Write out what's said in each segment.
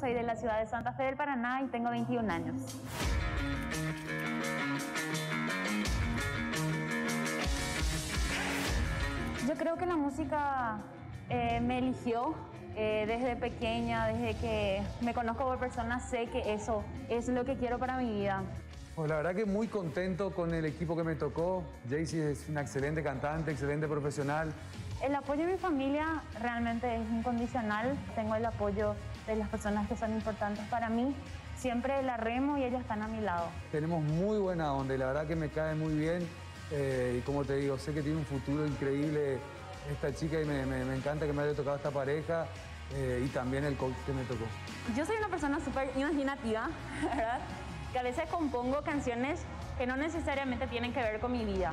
la ciudad de Santa Fe del Paraná y tengo 21 años. Yo creo que la música eh, me eligió eh, desde pequeña, desde que me conozco por persona, sé que eso es lo que quiero para mi vida. Pues la verdad que muy contento con el equipo que me tocó. Jaycee es una excelente cantante, excelente profesional. El apoyo de mi familia realmente es incondicional. Tengo el apoyo de las personas que son importantes para mí. Siempre la remo y ellos están a mi lado. Tenemos muy buena onda y la verdad que me cae muy bien. Eh, y como te digo, sé que tiene un futuro increíble esta chica y me, me- me encanta que me haya tocado esta pareja eh, y también el coach que me tocó. Yo soy una persona súper imaginativa, ¿verdad? Que a veces compongo canciones que no necesariamente tienen que ver con mi vida.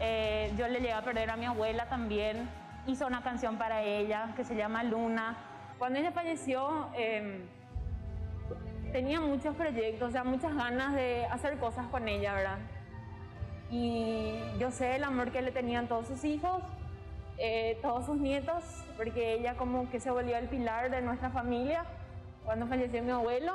Eh, yo le llegué a perder a mi abuela también. Hizo una canción para ella que se llama Luna. Cuando ella falleció, eh, tenía muchos proyectos, o sea, muchas ganas de hacer cosas con ella, ¿verdad? Y yo sé el amor que le tenían todos sus hijos, eh, todos sus nietos, porque ella como que se volvió el pilar de nuestra familia. Cuando falleció mi abuelo,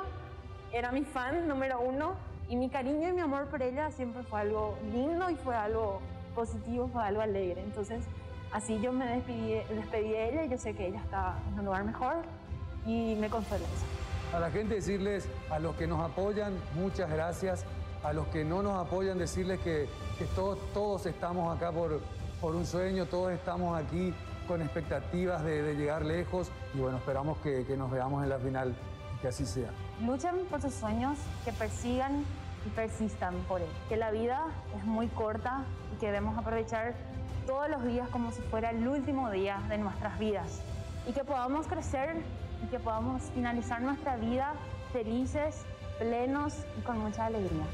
era mi fan número uno y mi cariño y mi amor por ella siempre fue algo lindo y fue algo positivo, fue algo alegre. Entonces, así yo me despedí, despedí de ella y yo sé que ella está en un lugar mejor y me consuela eso. A la gente decirles, a los que nos apoyan, muchas gracias. A los que no nos apoyan, decirles que, que todos, todos estamos acá por, por un sueño, todos estamos aquí con expectativas de, de llegar lejos y bueno, esperamos que, que nos veamos en la final que así sea. Luchen por sus sueños, que persigan persistan por él. Que la vida es muy corta y que debemos aprovechar todos los días como si fuera el último día de nuestras vidas. Y que podamos crecer y que podamos finalizar nuestra vida felices, plenos y con mucha alegría.